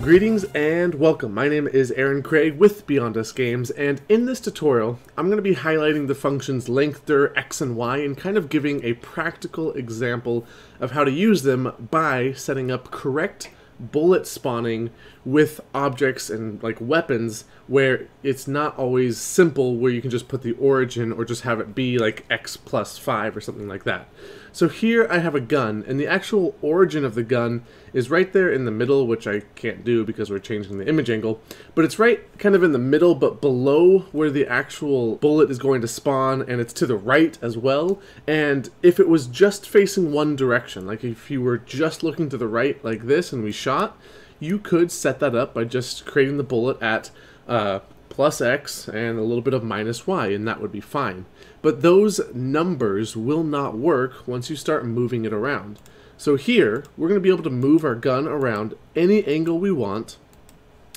Greetings and welcome. My name is Aaron Craig with Beyond Us Games, and in this tutorial, I'm going to be highlighting the functions lengthdir, x, and y, and kind of giving a practical example of how to use them by setting up correct bullet spawning with objects and like weapons where it's not always simple where you can just put the origin or just have it be like x plus 5 or something like that. So here I have a gun, and the actual origin of the gun is right there in the middle, which I can't do because we're changing the image angle, but it's right kind of in the middle, but below where the actual bullet is going to spawn, and it's to the right as well, and if it was just facing one direction, like if you were just looking to the right like this and we shot, you could set that up by just creating the bullet at uh, plus x and a little bit of minus y, and that would be fine. But those numbers will not work once you start moving it around. So here, we're going to be able to move our gun around any angle we want,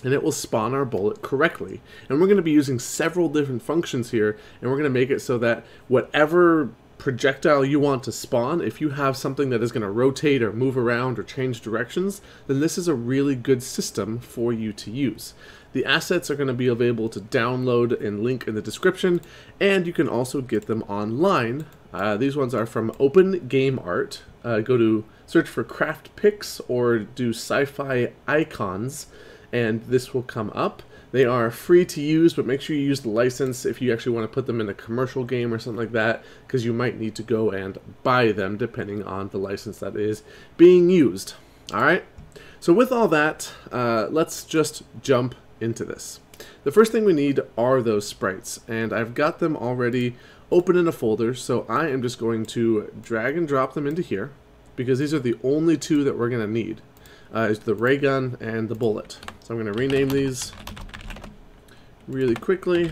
and it will spawn our bullet correctly. And we're going to be using several different functions here, and we're going to make it so that whatever projectile you want to spawn, if you have something that is going to rotate or move around or change directions, then this is a really good system for you to use. The assets are going to be available to download and link in the description, and you can also get them online. Uh, these ones are from Open Game Art. Uh, go to search for Craft Picks or do Sci-Fi Icons, and this will come up. They are free to use, but make sure you use the license if you actually want to put them in a commercial game or something like that, because you might need to go and buy them depending on the license that is being used. Alright? So with all that, uh, let's just jump into this. The first thing we need are those sprites, and I've got them already open in a folder, so I am just going to drag and drop them into here, because these are the only two that we're going to need, uh, is the ray gun and the bullet. So I'm going to rename these really quickly.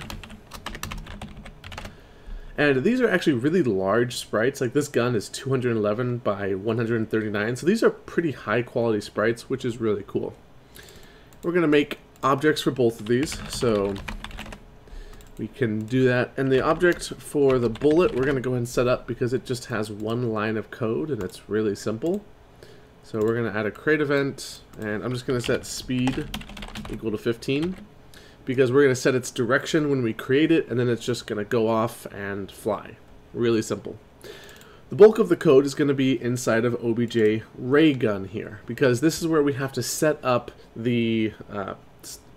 And these are actually really large sprites, like this gun is 211 by 139, so these are pretty high quality sprites, which is really cool. We're going to make objects for both of these, so we can do that. And the object for the bullet, we're going to go ahead and set up because it just has one line of code and it's really simple. So we're going to add a create event, and I'm just going to set speed equal to 15 because we're going to set its direction when we create it, and then it's just going to go off and fly. Really simple. The bulk of the code is going to be inside of obj raygun here, because this is where we have to set up the uh,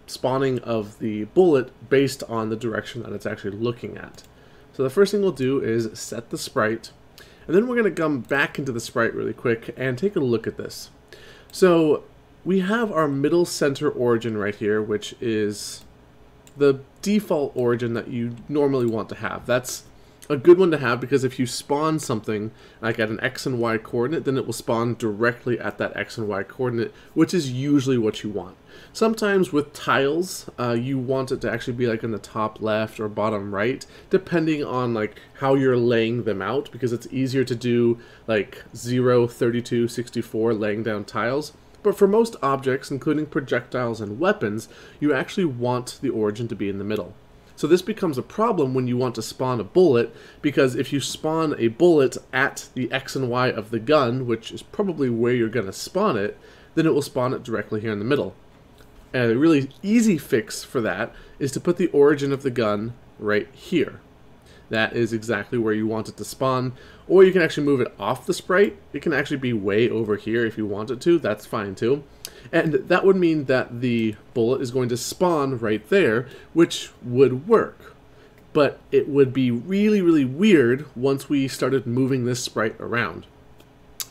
spawning of the bullet based on the direction that it's actually looking at. So the first thing we'll do is set the sprite, and then we're going to come back into the sprite really quick and take a look at this. So we have our middle center origin right here, which is the default origin that you normally want to have. That's a good one to have because if you spawn something like at an x and y coordinate, then it will spawn directly at that x and y coordinate, which is usually what you want. Sometimes with tiles, uh, you want it to actually be like in the top left or bottom right, depending on like how you're laying them out, because it's easier to do like 0, 32, 64 laying down tiles. But for most objects, including projectiles and weapons, you actually want the origin to be in the middle. So this becomes a problem when you want to spawn a bullet, because if you spawn a bullet at the X and Y of the gun, which is probably where you're going to spawn it, then it will spawn it directly here in the middle. And a really easy fix for that is to put the origin of the gun right here. That is exactly where you want it to spawn, or you can actually move it off the sprite. It can actually be way over here if you want it to, that's fine too. And that would mean that the bullet is going to spawn right there, which would work. But it would be really, really weird once we started moving this sprite around.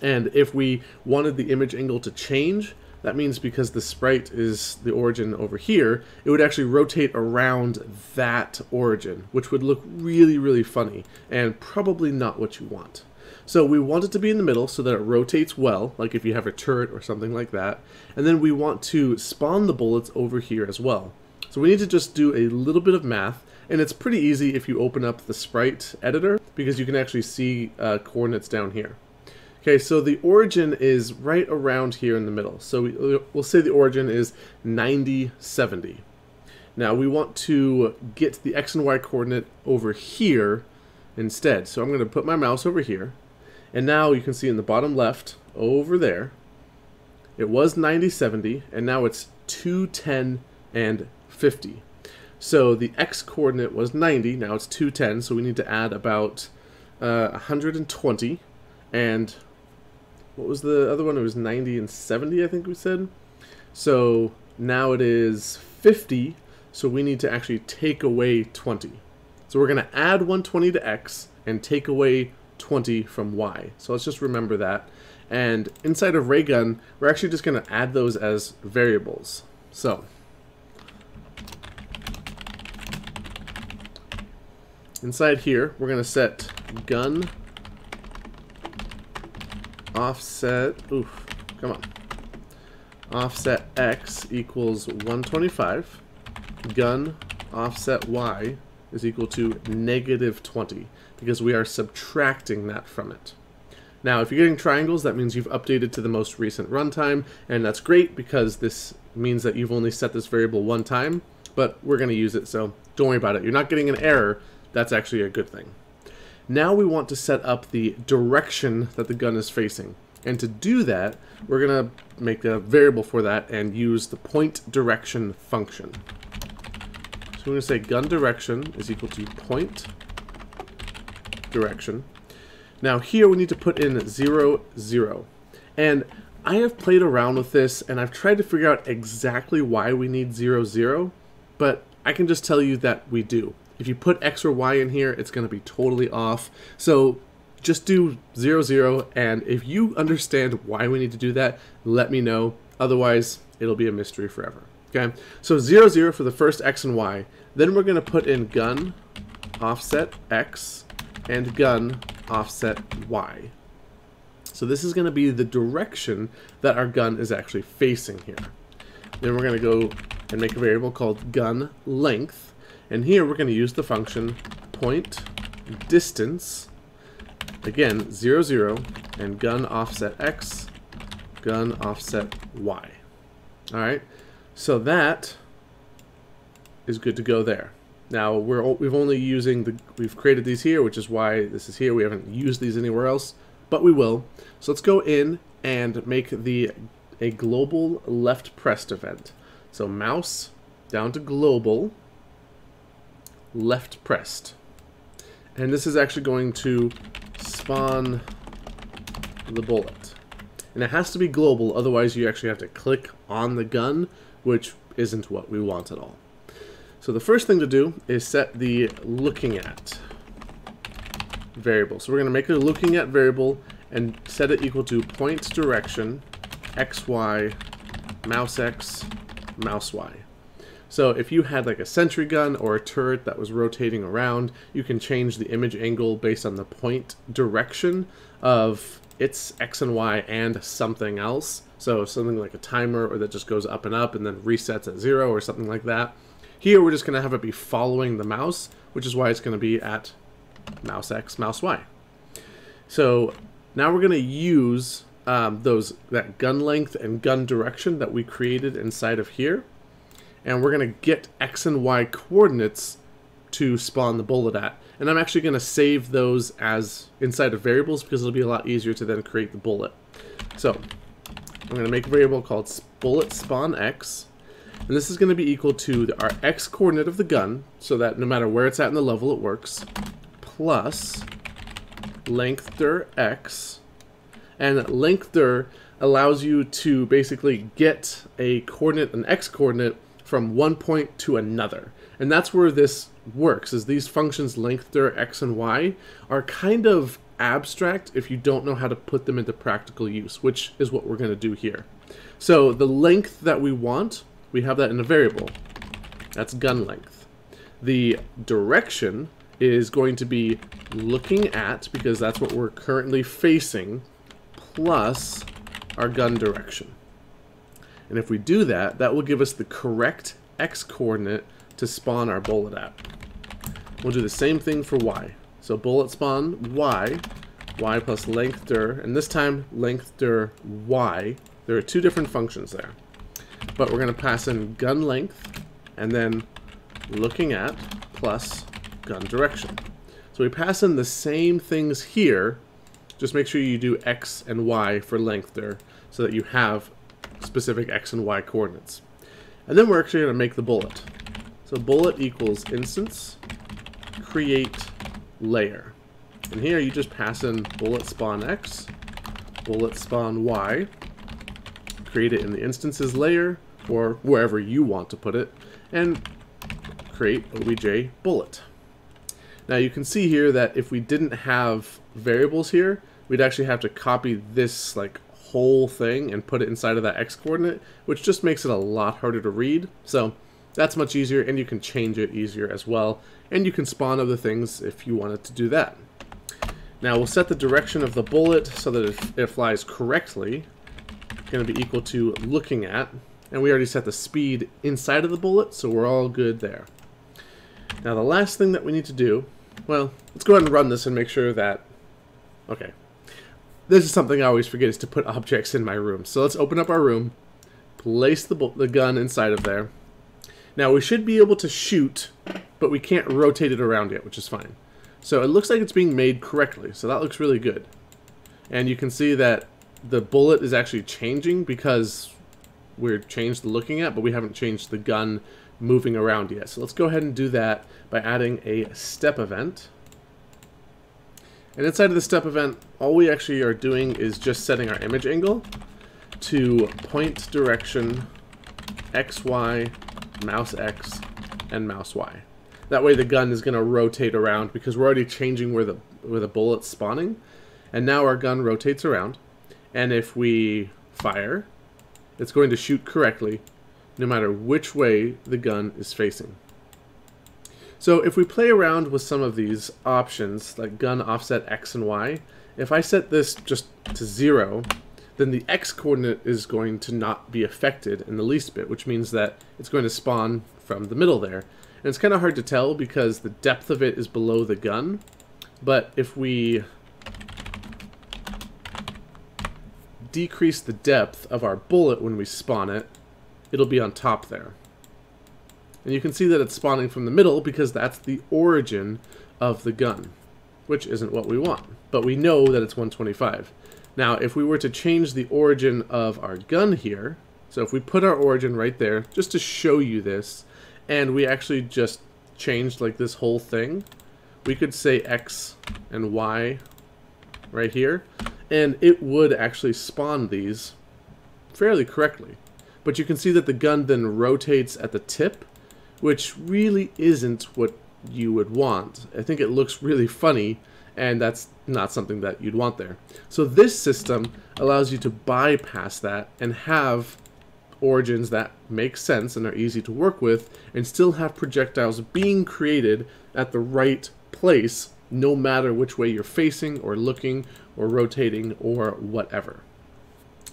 And if we wanted the image angle to change, that means because the sprite is the origin over here, it would actually rotate around that origin, which would look really, really funny, and probably not what you want. So we want it to be in the middle so that it rotates well, like if you have a turret or something like that. And then we want to spawn the bullets over here as well. So we need to just do a little bit of math, and it's pretty easy if you open up the sprite editor, because you can actually see uh, coordinates down here. Okay, so the origin is right around here in the middle. So we, will say the origin is 90, 70. Now we want to get the x and y coordinate over here instead. So I'm going to put my mouse over here. And now you can see in the bottom left, over there, it was 90, 70, and now it's 210, and 50. So the x coordinate was 90, now it's 210, so we need to add about uh, 120. And what was the other one? It was 90 and 70, I think we said. So now it is 50, so we need to actually take away 20. So we're going to add 120 to x and take away 20 from y. So let's just remember that. And inside of Raygun, we're actually just going to add those as variables. So inside here, we're going to set gun offset, oof, come on, offset x equals 125, gun offset y is equal to negative 20, because we are subtracting that from it. Now, if you're getting triangles, that means you've updated to the most recent runtime, and that's great because this means that you've only set this variable one time, but we're going to use it, so don't worry about it. You're not getting an error. That's actually a good thing. Now we want to set up the direction that the gun is facing. And to do that, we're going to make a variable for that and use the point direction function. So we're going to say gun direction is equal to point direction. Now here we need to put in 0, 0. And I have played around with this and I've tried to figure out exactly why we need 0, 0, but I can just tell you that we do. If you put X or Y in here, it's going to be totally off. So just do 0, 0, and if you understand why we need to do that, let me know. Otherwise, it'll be a mystery forever. Okay, so 0, 0 for the first X and Y. Then we're going to put in gun offset X and gun offset Y. So this is going to be the direction that our gun is actually facing here. Then we're going to go and make a variable called gun length and here we're going to use the function point distance, again, 0, 0, and gun offset x, gun offset y. Alright, so that is good to go there. Now we're we've only using the we've created these here, which is why this is here. We haven't used these anywhere else, but we will. So let's go in and make the a global left pressed event. So mouse down to global left pressed. And this is actually going to spawn the bullet. And it has to be global, otherwise you actually have to click on the gun, which isn't what we want at all. So the first thing to do is set the looking at variable. So we're going to make a looking at variable and set it equal to point direction, xy, mouse x, mouse y. So if you had like a sentry gun or a turret that was rotating around, you can change the image angle based on the point direction of its X and Y and something else. So something like a timer or that just goes up and up and then resets at zero or something like that. Here we're just going to have it be following the mouse, which is why it's going to be at mouse X, mouse Y. So now we're going to use um, those that gun length and gun direction that we created inside of here and we're going to get x and y coordinates to spawn the bullet at. And I'm actually going to save those as inside of variables because it'll be a lot easier to then create the bullet. So I'm going to make a variable called bullet spawn x. And this is going to be equal to our x coordinate of the gun, so that no matter where it's at in the level it works, plus lengthdir x. And lengthdir allows you to basically get a coordinate, an x coordinate, from one point to another. And that's where this works, is these functions lengthdir x and y are kind of abstract if you don't know how to put them into practical use, which is what we're going to do here. So the length that we want, we have that in a variable. That's gun length. The direction is going to be looking at, because that's what we're currently facing, plus our gun direction. And if we do that, that will give us the correct x coordinate to spawn our bullet at. We'll do the same thing for y. So bullet spawn y, y plus lengthdir, and this time lengthdir y. There are two different functions there. But we're going to pass in gun length, and then looking at plus gun direction. So we pass in the same things here, just make sure you do x and y for lengthdir, so that you have specific x and y coordinates. And then we're actually going to make the bullet. So bullet equals instance create layer. And here you just pass in bullet spawn x, bullet spawn y, create it in the instances layer, or wherever you want to put it, and create obj bullet. Now you can see here that if we didn't have variables here, we'd actually have to copy this like whole thing and put it inside of that x coordinate, which just makes it a lot harder to read. So that's much easier, and you can change it easier as well, and you can spawn other things if you wanted to do that. Now we'll set the direction of the bullet so that it flies correctly, it's going to be equal to looking at, and we already set the speed inside of the bullet, so we're all good there. Now the last thing that we need to do, well, let's go ahead and run this and make sure that, okay. This is something I always forget is to put objects in my room. So let's open up our room, place the, the gun inside of there. Now we should be able to shoot, but we can't rotate it around yet, which is fine. So it looks like it's being made correctly, so that looks really good. And you can see that the bullet is actually changing because we're changed looking at, but we haven't changed the gun moving around yet. So let's go ahead and do that by adding a step event. And inside of the step event, all we actually are doing is just setting our image angle to point direction XY, mouse X, and mouse Y. That way the gun is going to rotate around because we're already changing where the, where the bullet's spawning. And now our gun rotates around. And if we fire, it's going to shoot correctly no matter which way the gun is facing. So if we play around with some of these options, like gun offset X and Y, if I set this just to zero, then the X coordinate is going to not be affected in the least bit, which means that it's going to spawn from the middle there. And it's kind of hard to tell because the depth of it is below the gun, but if we decrease the depth of our bullet when we spawn it, it'll be on top there. And you can see that it's spawning from the middle because that's the origin of the gun, which isn't what we want. But we know that it's 125. Now, if we were to change the origin of our gun here, so if we put our origin right there, just to show you this, and we actually just changed like this whole thing, we could say X and Y right here, and it would actually spawn these fairly correctly. But you can see that the gun then rotates at the tip, which really isn't what you would want. I think it looks really funny, and that's not something that you'd want there. So this system allows you to bypass that and have origins that make sense and are easy to work with, and still have projectiles being created at the right place, no matter which way you're facing, or looking, or rotating, or whatever.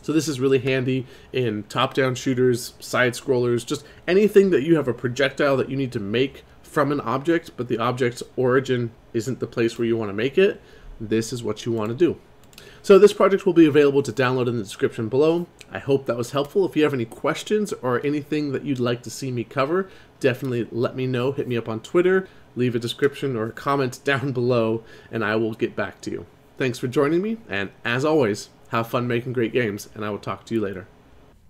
So this is really handy in top-down shooters, side-scrollers, just anything that you have a projectile that you need to make from an object, but the object's origin isn't the place where you want to make it. This is what you want to do. So this project will be available to download in the description below. I hope that was helpful. If you have any questions or anything that you'd like to see me cover, definitely let me know. Hit me up on Twitter, leave a description or a comment down below, and I will get back to you. Thanks for joining me, and as always, have fun making great games, and I will talk to you later.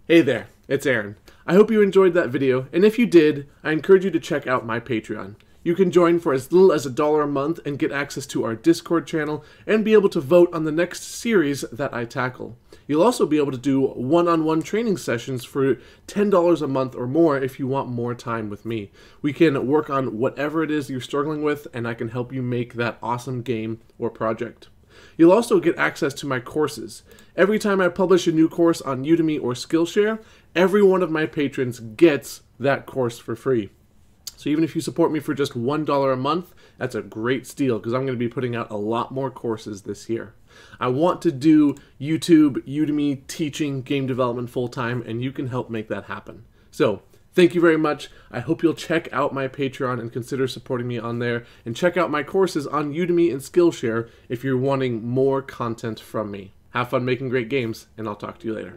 Hey there, it's Aaron. I hope you enjoyed that video, and if you did, I encourage you to check out my Patreon. You can join for as little as a dollar a month and get access to our Discord channel and be able to vote on the next series that I tackle. You'll also be able to do one-on-one -on -one training sessions for $10 a month or more if you want more time with me. We can work on whatever it is you're struggling with and I can help you make that awesome game or project. You'll also get access to my courses. Every time I publish a new course on Udemy or Skillshare, every one of my patrons gets that course for free. So even if you support me for just $1 a month, that's a great steal because I'm going to be putting out a lot more courses this year. I want to do YouTube, Udemy, teaching game development full time, and you can help make that happen. So Thank you very much. I hope you'll check out my Patreon and consider supporting me on there. And check out my courses on Udemy and Skillshare if you're wanting more content from me. Have fun making great games, and I'll talk to you later.